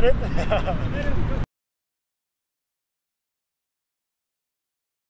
that it?